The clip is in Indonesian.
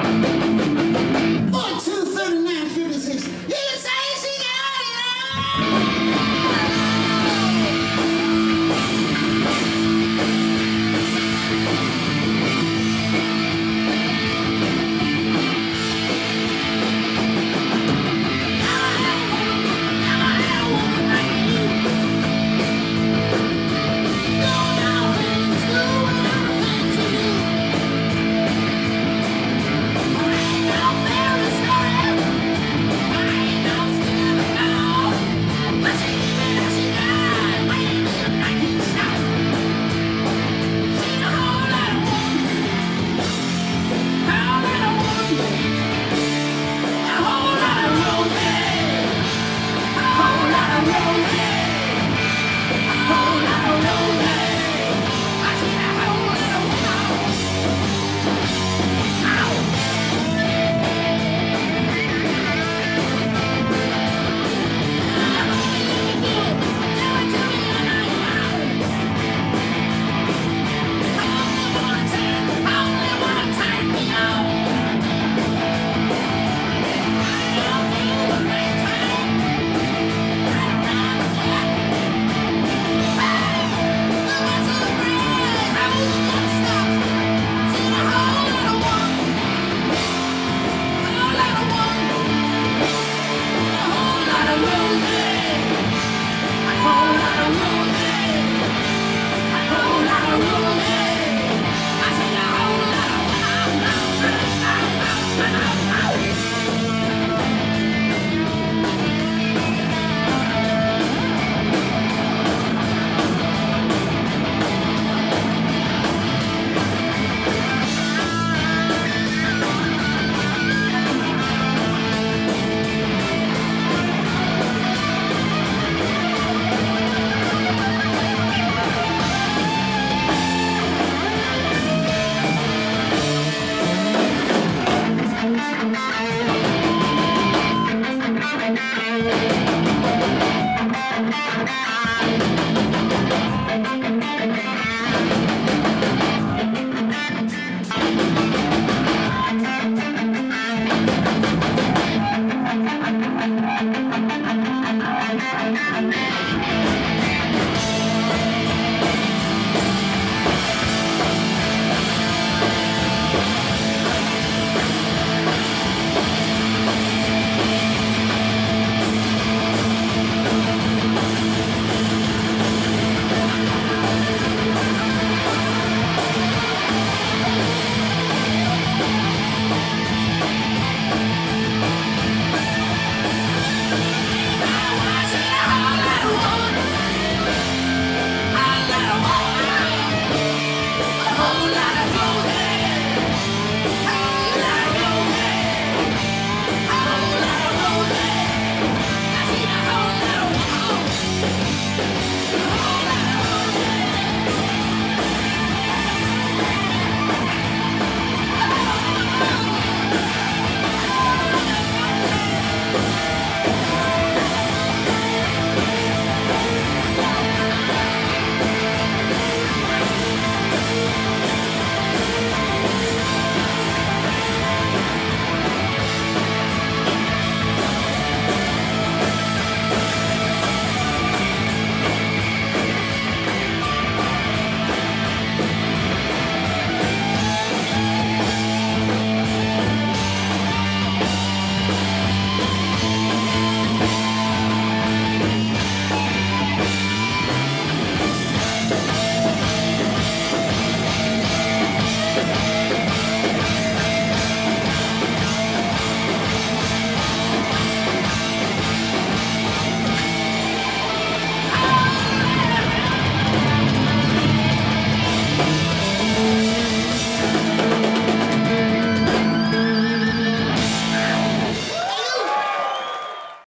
Podcast. Thank you. Hold it.